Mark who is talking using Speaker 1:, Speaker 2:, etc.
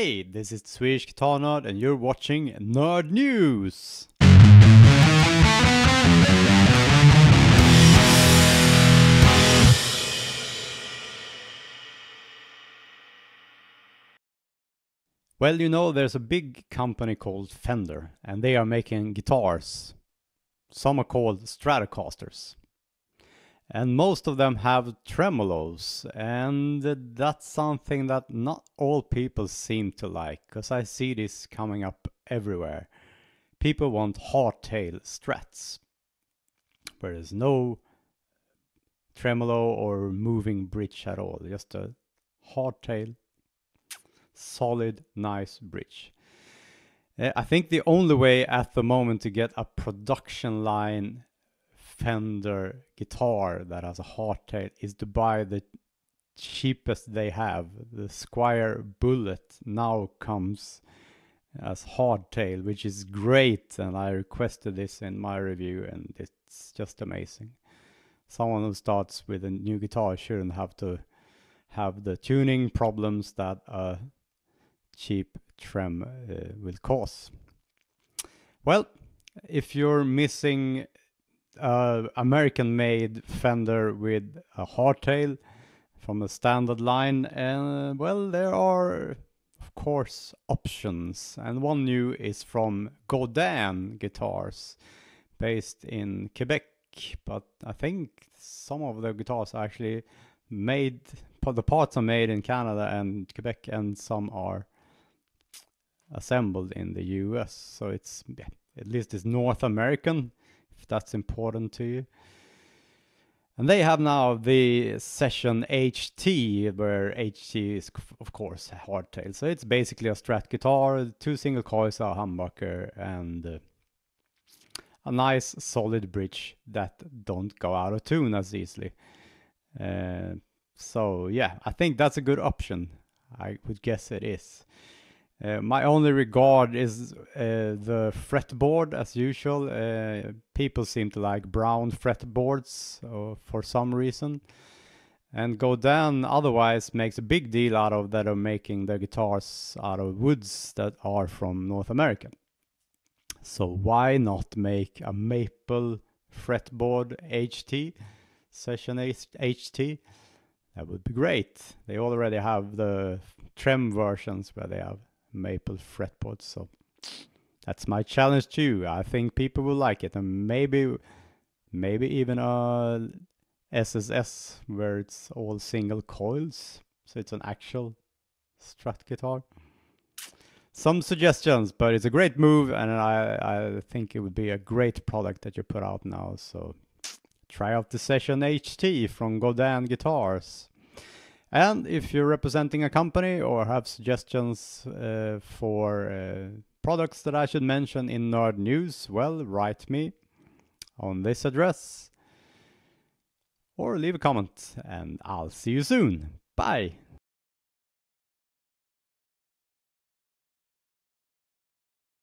Speaker 1: Hey, this is Swedish Guitar Nerd, and you're watching Nerd News! Well, you know, there's a big company called Fender, and they are making guitars. Some are called Stratocasters. And most of them have tremolos, and that's something that not all people seem to like, because I see this coming up everywhere. People want hardtail strats, where there's no tremolo or moving bridge at all, just a hardtail, solid, nice bridge. Uh, I think the only way at the moment to get a production line Fender guitar that has a hardtail is to buy the cheapest they have. The Squier Bullet now comes as hardtail, which is great, and I requested this in my review, and it's just amazing. Someone who starts with a new guitar shouldn't have to have the tuning problems that a cheap trem uh, will cause. Well, if you're missing uh, American-made Fender with a hardtail from a standard line. And well, there are of course options, and one new is from Godin Guitars, based in Quebec. But I think some of the guitars are actually made. The parts are made in Canada and Quebec, and some are assembled in the US. So it's yeah, at least it's North American if that's important to you. And they have now the session HT, where HT is, of course, hardtail. So it's basically a Strat guitar, two single coils, a humbucker, and a nice solid bridge that don't go out of tune as easily. Uh, so yeah, I think that's a good option. I would guess it is. Uh, my only regard is uh, the fretboard as usual. Uh, people seem to like brown fretboards uh, for some reason. And Godin otherwise makes a big deal out of that of making the guitars out of woods that are from North America. So why not make a maple fretboard HT, session HT? That would be great. They already have the trem versions where they have maple fretboard. So that's my challenge to you. I think people will like it, and maybe, maybe even uh, a SSS where it's all single coils, so it's an actual Strat guitar. Some suggestions, but it's a great move, and I I think it would be a great product that you put out now. So try out the Session HT from Godin Guitars. And if you're representing a company or have suggestions uh, for uh, products that I should mention in Nerd News, well, write me on this address or leave a comment and I'll see you soon. Bye!